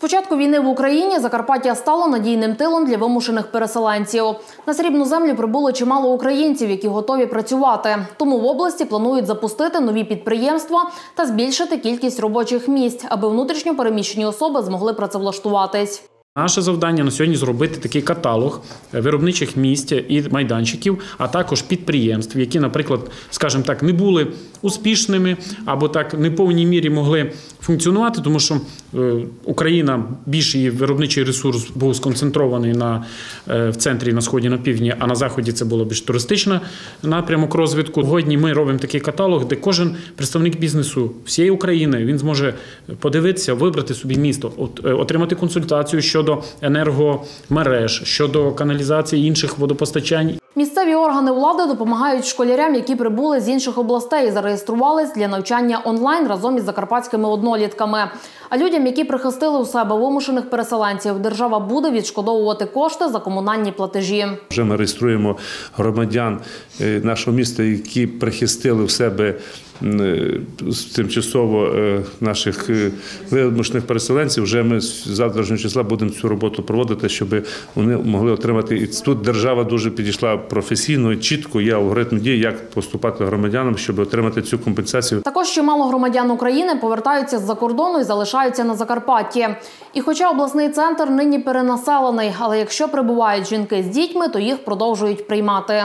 початку війни в Україні Закарпаття стало надійним тилом для вимушених переселенців. На срібну землю прибуло чимало українців, які готові працювати. Тому в області планують запустити нові підприємства та збільшити кількість робочих місць, аби внутрішньо переміщені особи змогли працевлаштуватись. Наше завдання на сьогодні зробити такий каталог виробничих місць і майданчиків, а також підприємств, які, наприклад, скажімо так, не були успішними або так не в повній мірі могли функціонувати, тому що е, Україна більш її виробничий ресурс був сконцентрований на е, в центрі, на сході, на півдні, а на заході це було більш туристичний напрямок розвитку. Сьогодні ми робимо такий каталог, де кожен представник бізнесу всієї України він зможе подивитися, вибрати собі місто, е, отримати консультацію щодо енергомереж, щодо каналізації інших водопостачань. Місцеві органи влади допомагають школярям, які прибули з інших областей і зареєструвались для навчання онлайн разом із закарпатськими однолітками. А людям, які прихистили у себе вимушених переселенців, держава буде відшкодовувати кошти за комунальні платежі. Вже ми реєструємо громадян е, нашого міста, які прихистили в себе тимчасово е, наших вимушених переселенців. Вже ми з завтрашнього числа будемо цю роботу проводити, щоб вони могли отримати. І тут держава дуже підійшла професійно, чітко є алгоритм дій, як поступати громадянам, щоб отримати цю компенсацію. Також чимало громадян України повертаються з-за кордону і залишаються на Закарпатті. І хоча обласний центр нині перенаселений, але якщо прибувають жінки з дітьми, то їх продовжують приймати.